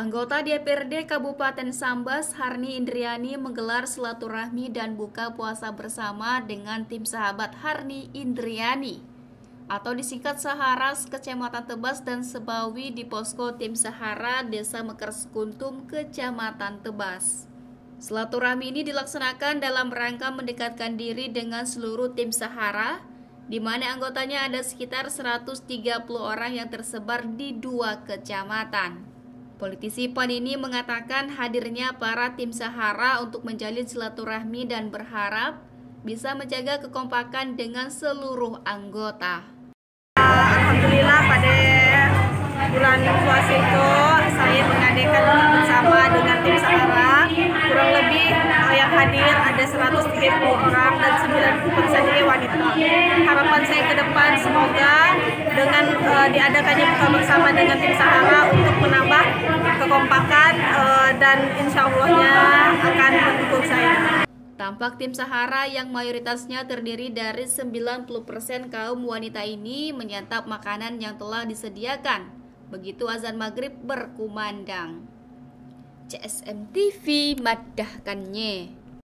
Anggota DPRD Kabupaten Sambas, Harni Indriani menggelar silaturahmi dan buka puasa bersama dengan tim sahabat Harni Indriani atau disingkat Saharas, Kecamatan Tebas dan Sebawi di posko tim Sahara Desa Mekerskuntum, Kecamatan Tebas. Silaturahmi ini dilaksanakan dalam rangka mendekatkan diri dengan seluruh tim Sahara, di mana anggotanya ada sekitar 130 orang yang tersebar di dua kecamatan. Politisi PAN ini mengatakan hadirnya para tim Sahara untuk menjalin silaturahmi dan berharap bisa menjaga kekompakan dengan seluruh anggota. Alhamdulillah pada bulan puasa itu saya mengadakan bersama dengan tim Sahara kurang lebih yang hadir ada 130 orang dan 90 persen ini wanita. Harapan saya ke depan semoga dengan uh, diadakannya buka bersama dengan tim Sahara untuk menambah kekompakan uh, dan insya Allahnya akan mendukung saya. Tampak tim Sahara yang mayoritasnya terdiri dari 90% kaum wanita ini menyantap makanan yang telah disediakan. Begitu azan maghrib berkumandang. CSM TV madahkannya.